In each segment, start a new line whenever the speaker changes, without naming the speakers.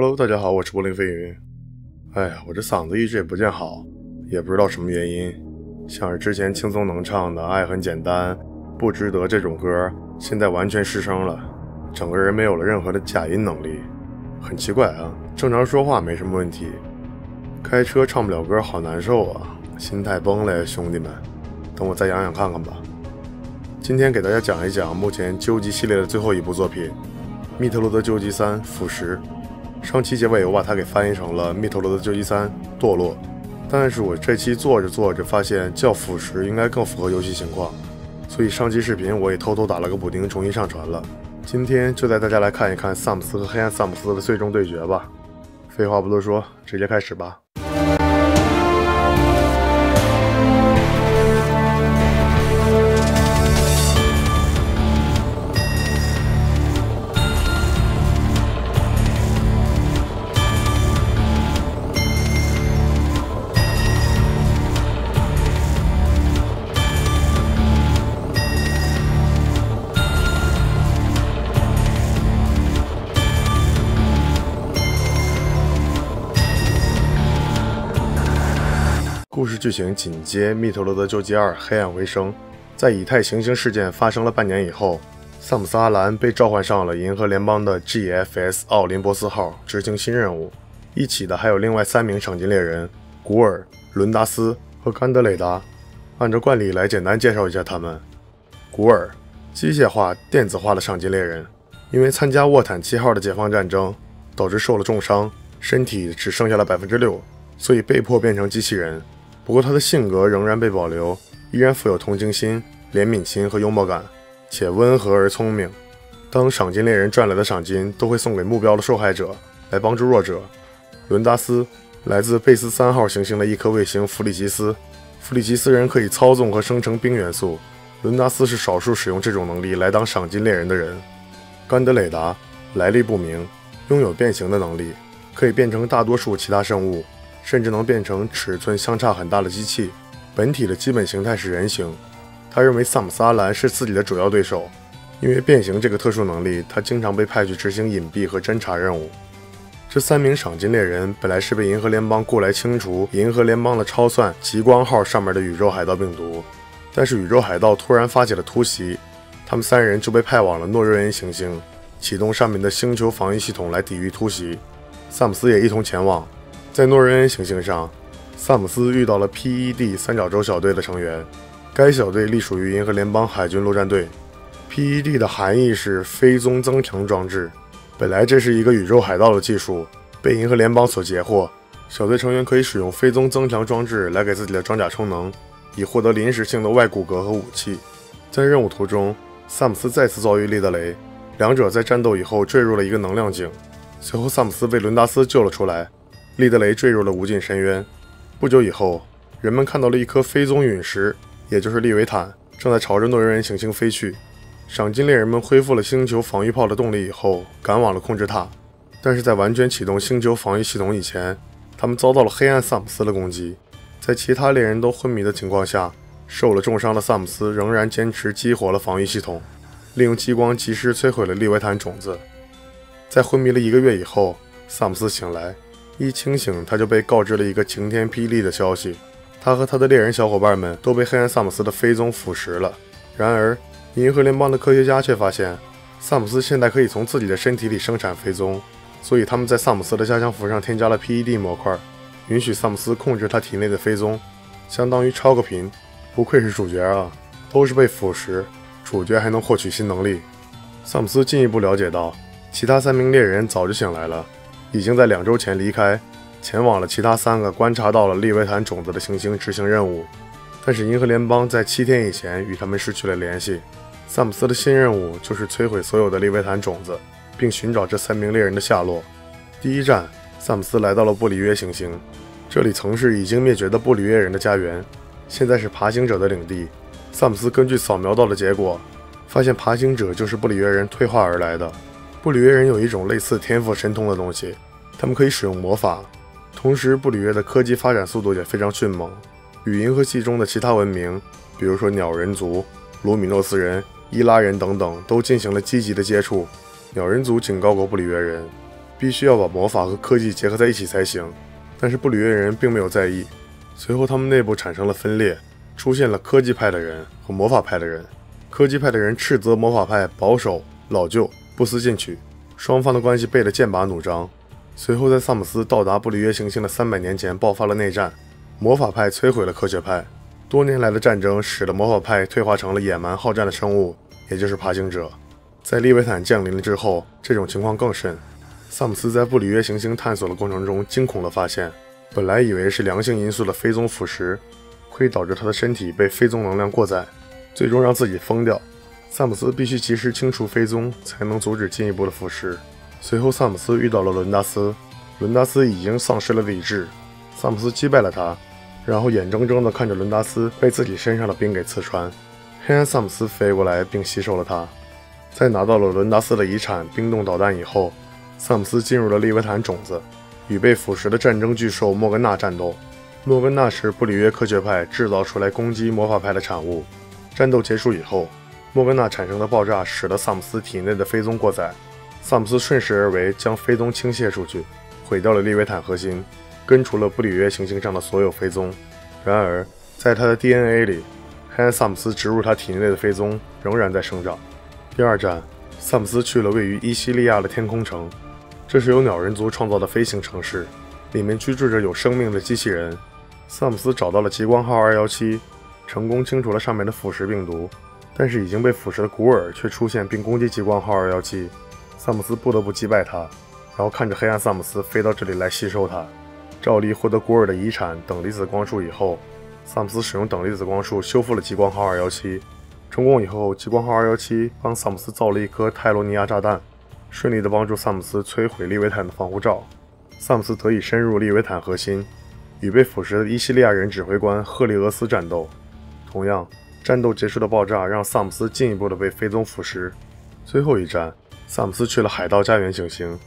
Hello，大家好，我是柏林飞云。哎呀，我这嗓子一直也不见好，也不知道什么原因。像是之前轻松能唱的《爱很简单》《不值得》这种歌，现在完全失声了，整个人没有了任何的假音能力，很奇怪啊。正常说话没什么问题，开车唱不了歌，好难受啊，心态崩了呀，兄弟们。等我再养养看看吧。今天给大家讲一讲目前究极系列的最后一部作品《密特罗德究极三：腐蚀》。上期结尾我把它给翻译成了《密特罗的究极三：堕落》，但是我这期做着做着发现叫腐蚀应该更符合游戏情况，所以上期视频我也偷偷打了个补丁重新上传了。今天就带大家来看一看萨姆斯和黑暗萨姆斯的最终对决吧。废话不多说，直接开始吧。故事剧情紧接《密特罗德救济二：黑暗回声》。在以太行星事件发生了半年以后，萨姆斯·阿兰被召唤上了银河联邦的 GFS 奥林波斯号执行新任务。一起的还有另外三名赏金猎人：古尔、伦达斯和甘德雷达。按照惯例来简单介绍一下他们。古尔，机械化、电子化的赏金猎人，因为参加沃坦七号的解放战争，导致受了重伤，身体只剩下了百分之六，所以被迫变成机器人。不过他的性格仍然被保留，依然富有同情心、怜悯心和幽默感，且温和而聪明。当赏金猎人赚来的赏金都会送给目标的受害者，来帮助弱者。伦达斯来自贝斯三号行星的一颗卫星弗里吉斯，弗里吉斯人可以操纵和生成冰元素。伦达斯是少数使用这种能力来当赏金猎人的人。甘德雷达来历不明，拥有变形的能力，可以变成大多数其他生物。甚至能变成尺寸相差很大的机器，本体的基本形态是人形。他认为萨姆斯·阿兰是自己的主要对手，因为变形这个特殊能力，他经常被派去执行隐蔽和侦察任务。这三名赏金猎人本来是被银河联邦雇来清除银河联邦的超算极光号上面的宇宙海盗病毒，但是宇宙海盗突然发起了突袭，他们三人就被派往了诺瑞恩行星，启动上面的星球防御系统来抵御突袭。萨姆斯也一同前往。在诺瑞恩行星上，萨姆斯遇到了 PED 三角洲小队的成员。该小队隶属于银河联邦海军陆战队。PED 的含义是非宗增强装置。本来这是一个宇宙海盗的技术，被银河联邦所截获。小队成员可以使用非宗增强装置来给自己的装甲充能，以获得临时性的外骨骼和武器。在任务途中，萨姆斯再次遭遇利德雷，两者在战斗以后坠入了一个能量井。随后，萨姆斯被伦达斯救了出来。利德雷坠入了无尽深渊。不久以后，人们看到了一颗非宗陨石，也就是利维坦，正在朝着诺瑞人行星飞去。赏金猎人们恢复了星球防御炮的动力以后，赶往了控制塔。但是在完全启动星球防御系统以前，他们遭到了黑暗萨姆斯的攻击。在其他猎人都昏迷的情况下，受了重伤的萨姆斯仍然坚持激活了防御系统，利用激光及时摧毁了利维坦种子。在昏迷了一个月以后，萨姆斯醒来。一清醒，他就被告知了一个晴天霹雳的消息：他和他的猎人小伙伴们都被黑暗萨姆斯的飞宗腐蚀了。然而，银河联邦的科学家却发现，萨姆斯现在可以从自己的身体里生产飞宗，所以他们在萨姆斯的加强服上添加了 PED 模块，允许萨姆斯控制他体内的飞宗，相当于超个频。不愧是主角啊，都是被腐蚀，主角还能获取新能力。萨姆斯进一步了解到，其他三名猎人早就醒来了。已经在两周前离开，前往了其他三个观察到了利维坦种子的行星执行任务，但是银河联邦在七天以前与他们失去了联系。萨姆斯的新任务就是摧毁所有的利维坦种子，并寻找这三名猎人的下落。第一站，萨姆斯来到了布里约行星，这里曾是已经灭绝的布里约人的家园，现在是爬行者的领地。萨姆斯根据扫描到的结果，发现爬行者就是布里约人退化而来的。布里约人有一种类似天赋神通的东西，他们可以使用魔法。同时，布里约的科技发展速度也非常迅猛，与银河系中的其他文明，比如说鸟人族、卢米诺斯人、伊拉人等等，都进行了积极的接触。鸟人族警告过布里约人，必须要把魔法和科技结合在一起才行。但是布里约人并没有在意。随后，他们内部产生了分裂，出现了科技派的人和魔法派的人。科技派的人斥责魔法派保守、老旧、不思进取，双方的关系变得剑拔弩张。随后，在萨姆斯到达布里约行星的三百年前，爆发了内战，魔法派摧毁了科学派。多年来的战争使得魔法派退化成了野蛮好战的生物，也就是爬行者。在利维坦降临了之后，这种情况更甚。萨姆斯在布里约行星探索的过程中，惊恐地发现，本来以为是良性因素的非宗腐蚀，会导致他的身体被非宗能量过载，最终让自己疯掉。萨姆斯必须及时清除非宗，才能阻止进一步的腐蚀。随后，萨姆斯遇到了伦达斯，伦达斯已经丧失了理智。萨姆斯击败了他，然后眼睁睁地看着伦达斯被自己身上的冰给刺穿。黑暗萨姆斯飞过来并吸收了他。在拿到了伦达斯的遗产冰冻导弹以后。萨姆斯进入了利维坦种子，与被腐蚀的战争巨兽莫根纳战斗。莫根纳是布里约科学派制造出来攻击魔法派的产物。战斗结束以后，莫根纳产生的爆炸使得萨姆斯体内的飞宗过载。萨姆斯顺势而为，将飞宗倾泻出去，毁掉了利维坦核心，根除了布里约行星上的所有飞宗。然而，在他的 DNA 里，黑暗萨姆斯植入他体内的飞宗仍然在生长。第二站，萨姆斯去了位于伊西利亚的天空城。这是由鸟人族创造的飞行城市，里面居住着有生命的机器人。萨姆斯找到了极光号二幺七，成功清除了上面的腐蚀病毒，但是已经被腐蚀的古尔却出现并攻击极光号二幺七。萨姆斯不得不击败他，然后看着黑暗萨姆斯飞到这里来吸收他。照例获得古尔的遗产等离子光束以后，萨姆斯使用等离子光束修复了极光号二幺七。成功以后，极光号二幺七帮萨姆斯造了一颗泰罗尼亚炸弹。顺利的帮助萨姆斯摧毁利维坦的防护罩，萨姆斯得以深入利维坦核心，与被腐蚀的伊西利亚人指挥官赫利俄斯战斗。同样，战斗结束的爆炸让萨姆斯进一步的被飞宗腐蚀。最后一战，萨姆斯去了海盗家园行星。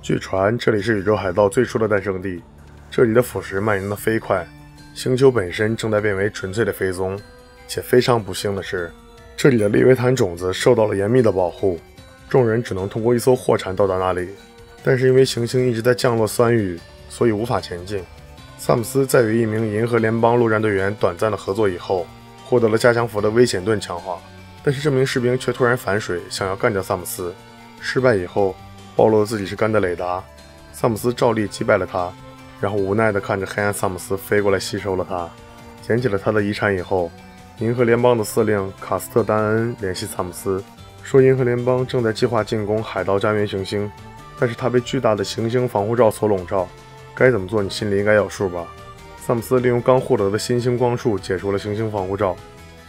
据传，这里是宇宙海盗最初的诞生地。这里的腐蚀蔓延的飞快，星球本身正在变为纯粹的飞宗。且非常不幸的是，这里的利维坦种子受到了严密的保护。众人只能通过一艘货船到达那里，但是因为行星一直在降落酸雨，所以无法前进。萨姆斯在与一名银河联邦陆战队员短暂的合作以后，获得了加强服的危险盾强化，但是这名士兵却突然反水，想要干掉萨姆斯。失败以后，暴露了自己是甘德雷达。萨姆斯照例击败了他，然后无奈地看着黑暗萨姆斯飞过来吸收了他，捡起了他的遗产以后，银河联邦的司令卡斯特丹恩联系萨姆斯。说银河联邦正在计划进攻海盗家园行星，但是他被巨大的行星防护罩所笼罩，该怎么做你心里应该有数吧？萨姆斯利用刚获得的新星光束解除了行星防护罩，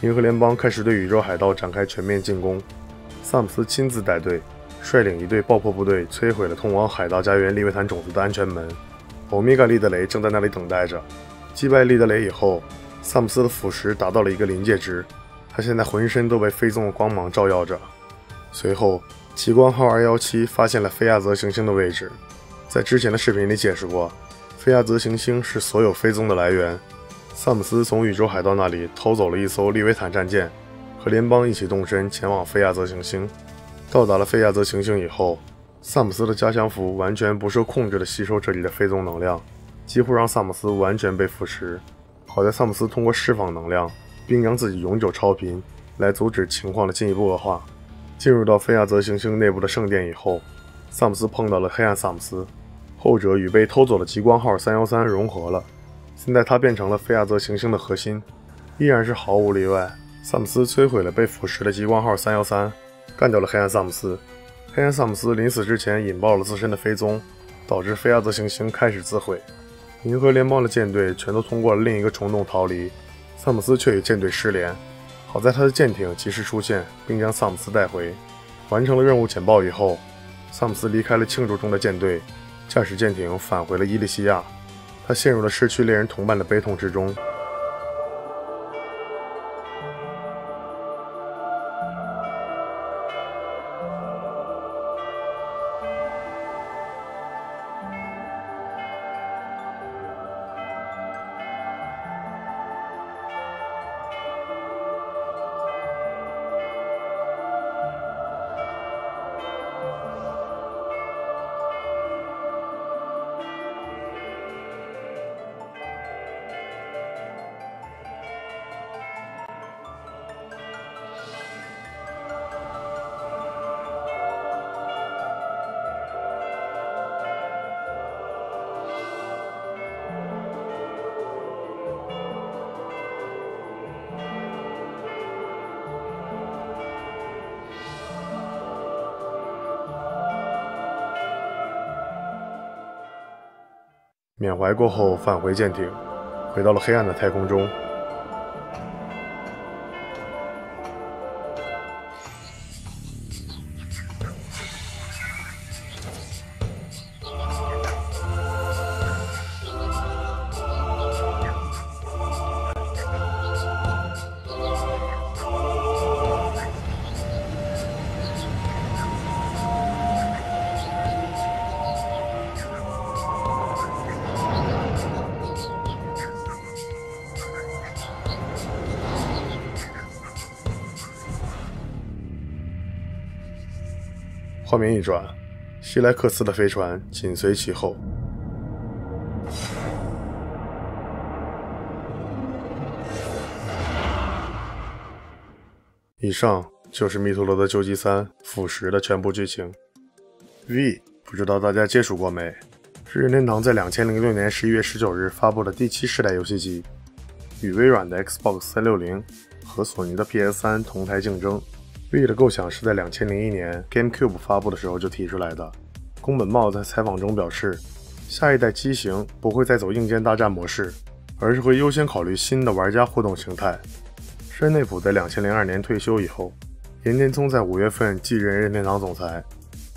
银河联邦开始对宇宙海盗展开全面进攻。萨姆斯亲自带队，率领一队爆破部队摧毁了通往海盗家园利维坦种子的安全门。欧米伽利德雷正在那里等待着。击败利德雷以后，萨姆斯的腐蚀达到了一个临界值，他现在浑身都被飞纵的光芒照耀着。随后，极光号二幺七发现了菲亚泽行星的位置。在之前的视频里解释过，菲亚泽行星是所有飞宗的来源。萨姆斯从宇宙海盗那里偷走了一艘利维坦战舰，和联邦一起动身前往菲亚泽行星。到达了菲亚泽行星以后，萨姆斯的加强服完全不受控制地吸收这里的飞宗能量，几乎让萨姆斯完全被腐蚀。好在萨姆斯通过释放能量，并将自己永久超频，来阻止情况的进一步恶化。进入到菲亚泽行星内部的圣殿以后，萨姆斯碰到了黑暗萨姆斯，后者与被偷走的极光号三幺三融合了，现在他变成了菲亚泽行星的核心，依然是毫无例外。萨姆斯摧毁了被腐蚀的极光号三幺三，干掉了黑暗萨姆斯。黑暗萨姆斯临死之前引爆了自身的飞宗，导致菲亚泽行星开始自毁。银河联邦的舰队全都通过了另一个虫洞逃离，萨姆斯却与舰队失联。好在他的舰艇及时出现，并将萨姆斯带回。完成了任务简报以后，萨姆斯离开了庆祝中的舰队，驾驶舰艇返回了伊利西亚。他陷入了失去恋人同伴的悲痛之中。缅怀过后返回舰艇，回到了黑暗的太空中。画面一转，希莱克斯的飞船紧随其后。以上就是《密特罗的救济三：腐蚀》的全部剧情。V 不知道大家接触过没？是任天堂在两千零六年十一月十九日发布的第七世代游戏机，与微软的 Xbox 三六零和索尼的 PS 三同台竞争。V 的构想是在两千零一年 GameCube 发布的时候就提出来的。宫本茂在采访中表示，下一代机型不会再走硬件大战模式，而是会优先考虑新的玩家互动形态。山内溥在两千零二年退休以后，岩田聪在五月份继任任天堂总裁。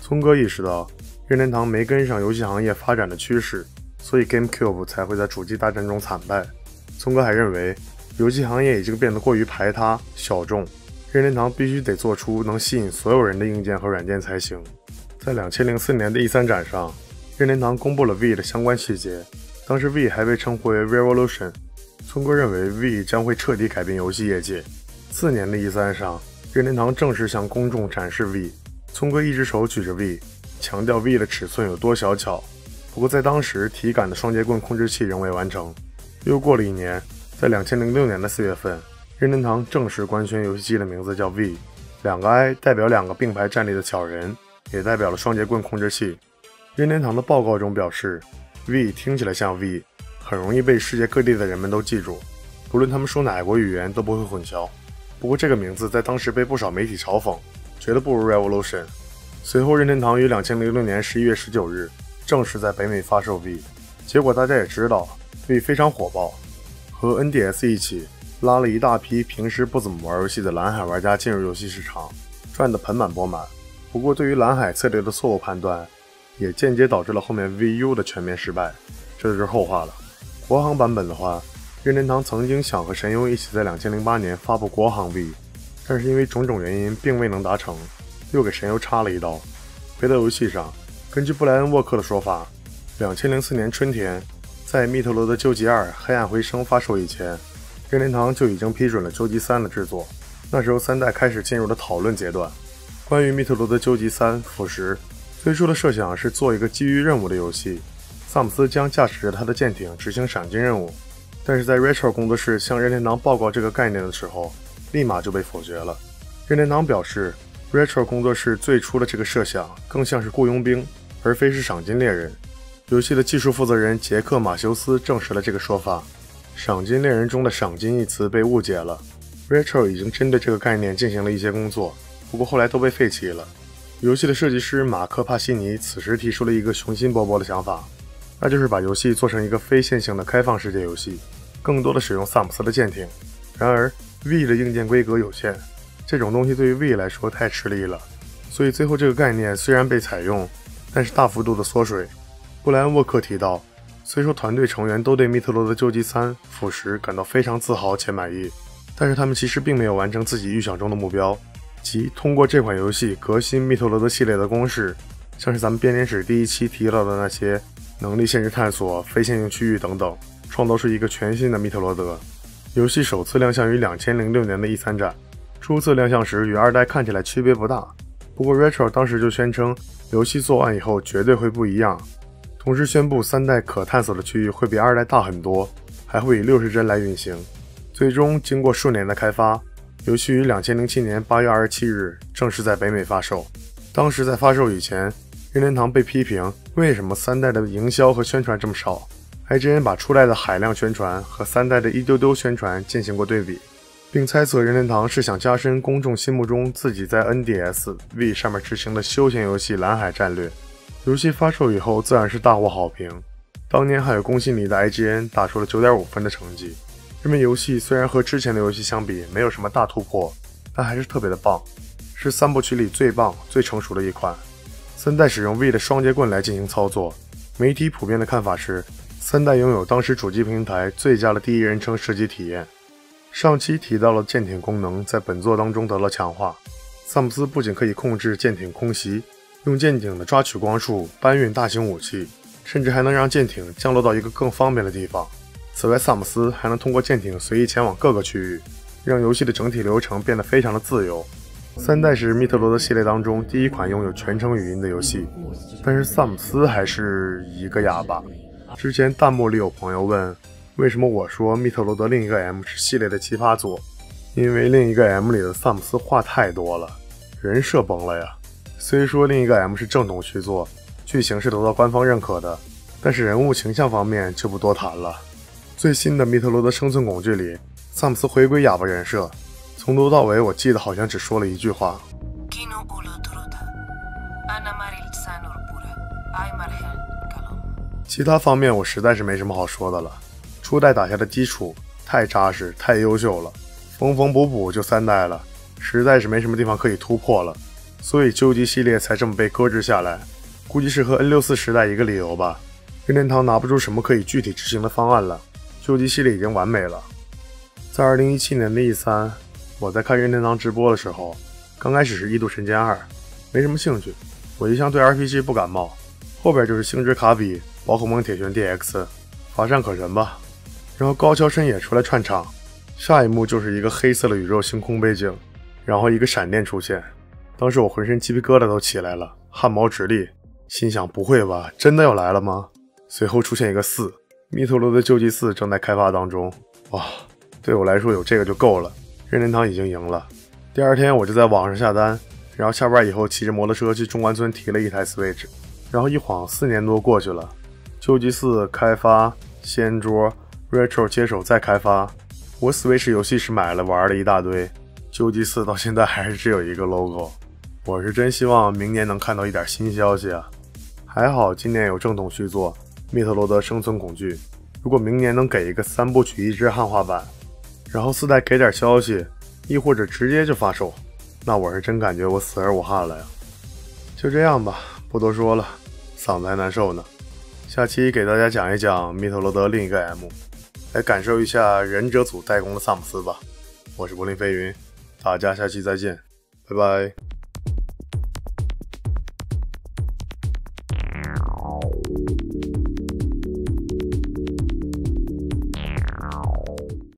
聪哥意识到任天堂没跟上游戏行业发展的趋势，所以 GameCube 才会在主机大战中惨败。聪哥还认为，游戏行业已经变得过于排他、小众。任天堂必须得做出能吸引所有人的硬件和软件才行。在两千零四年的 E3 展上，任天堂公布了 V 的相关细节。当时 V 还被称呼为 Revolution。聪哥认为 V 将会彻底改变游戏业界。次年的 E3 上，任天堂正式向公众展示 V。聪哥一只手举着 V，强调 V 的尺寸有多小巧。不过在当时，体感的双节棍控制器仍未完成。又过了一年，在两千零六年的四月份。任天堂正式官宣游戏机的名字叫 V，两个 I 代表两个并排站立的巧人，也代表了双节棍控制器。任天堂的报告中表示，V 听起来像 V，很容易被世界各地的人们都记住，不论他们说哪国语言都不会混淆。不过这个名字在当时被不少媒体嘲讽，觉得不如 Revolution。随后，任天堂于两千零六年十一月十九日正式在北美发售 V，结果大家也知道，V 非常火爆，和 NDS 一起。拉了一大批平时不怎么玩游戏的蓝海玩家进入游戏市场，赚得盆满钵满。不过，对于蓝海策略的错误判断，也间接导致了后面 VU 的全面失败，这就是后话了。国行版本的话，任天堂曾经想和神游一起在2008年发布国行 V，但是因为种种原因并未能达成，又给神游插了一刀。回到游戏上，根据布莱恩沃克的说法，2004年春天，在《密特罗德救济二：黑暗回声》发售以前。任天堂就已经批准了《究极三》的制作，那时候三代开始进入了讨论阶段。关于《密特罗德究极三：腐蚀》，最初的设想是做一个基于任务的游戏，萨姆斯将驾驶着他的舰艇执行赏金任务。但是在 Retro 工作室向任天堂报告这个概念的时候，立马就被否决了。任天堂表示，Retro 工作室最初的这个设想更像是雇佣兵，而非是赏金猎人。游戏的技术负责人杰克·马修斯证实了这个说法。赏金猎人中的“赏金”一词被误解了。Retro 已经针对这个概念进行了一些工作，不过后来都被废弃了。游戏的设计师马克·帕西尼此时提出了一个雄心勃勃的想法，那就是把游戏做成一个非线性的开放世界游戏，更多的使用萨姆斯的舰艇。然而，V 的硬件规格有限，这种东西对于 V 来说太吃力了，所以最后这个概念虽然被采用，但是大幅度的缩水。布莱恩·沃克提到。虽说团队成员都对《密特罗德救济三：腐蚀》感到非常自豪且满意，但是他们其实并没有完成自己预想中的目标，即通过这款游戏革新密特罗德系列的公式，像是咱们编年史第一期提到的那些能力限制探索、非线性区域等等，创造出一个全新的密特罗德。游戏首次亮相于两千零六年的 E3 展，初次亮相时与二代看起来区别不大，不过 Retro 当时就宣称游戏做完以后绝对会不一样。同时宣布，三代可探索的区域会比二代大很多，还会以六十帧来运行。最终，经过数年的开发，游戏于两千零七年八月二十七日正式在北美发售。当时在发售以前，任天堂被批评为什么三代的营销和宣传这么少。IGN 把初代的海量宣传和三代的一丢丢宣传进行过对比，并猜测任天堂是想加深公众心目中自己在 NDS、V 上面执行的休闲游戏蓝海战略。游戏发售以后，自然是大获好评。当年还有公信力的 IGN 打出了九点五分的成绩，认为游戏虽然和之前的游戏相比没有什么大突破，但还是特别的棒，是三部曲里最棒、最成熟的一款。三代使用 V 的双节棍来进行操作，媒体普遍的看法是三代拥有当时主机平台最佳的第一人称射击体验。上期提到了舰艇功能，在本作当中得了强化。萨姆斯不仅可以控制舰艇空袭，用舰艇的抓取光束搬运大型武器，甚至还能让舰艇降落到一个更方便的地方。此外，萨姆斯还能通过舰艇随意前往各个区域，让游戏的整体流程变得非常的自由。三代是密特罗德系列当中第一款拥有全程语音的游戏，但是萨姆斯还是一个哑巴。之前弹幕里有朋友问。为什么我说密特罗德另一个 M 是系列的奇葩作？因为另一个 M 里的萨姆斯话太多了，人设崩了呀。虽说另一个 M 是正统续作，剧情是得到官方认可的，但是人物形象方面就不多谈了。最新的密特罗德生存恐惧里，萨姆斯回归哑巴人设，从头到尾我记得好像只说了一句话。其他方面我实在是没什么好说的了。初代打下的基础太扎实、太优秀了，缝缝补补就三代了，实在是没什么地方可以突破了，所以究极系列才这么被搁置下来。估计是和 N 六四时代一个理由吧。任天堂拿不出什么可以具体执行的方案了，究极系列已经完美了。在二零一七年的 E 三，我在看任天堂直播的时候，刚开始是《异度神剑二》，没什么兴趣，我一向对 RPG 不感冒。后边就是《星之卡比》《宝可梦铁拳 DX》，乏善可陈吧。然后高桥伸也出来串场，下一幕就是一个黑色的宇宙星空背景，然后一个闪电出现。当时我浑身鸡皮疙瘩都起来了，汗毛直立，心想不会吧，真的要来了吗？随后出现一个四，密特罗的救济四正在开发当中。哇，对我来说有这个就够了。任天堂已经赢了。第二天我就在网上下单，然后下班以后骑着摩托车去中关村提了一台 Switch，然后一晃四年多过去了，救济四开发掀桌。Retro 接手再开发，我 Switch 游戏是买了玩了一大堆，究极四到现在还是只有一个 logo，我是真希望明年能看到一点新消息啊！还好今年有正统续作《密特罗德生存恐惧》，如果明年能给一个三部曲一支汉化版，然后四代给点消息，亦或者直接就发售，那我是真感觉我死而无憾了呀！就这样吧，不多说了，嗓子还难受呢。下期给大家讲一讲密特罗德另一个 M。来感受一下忍者组代工的萨姆斯吧。我是柏林飞云，大家下期再见，拜拜。